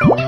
Oh.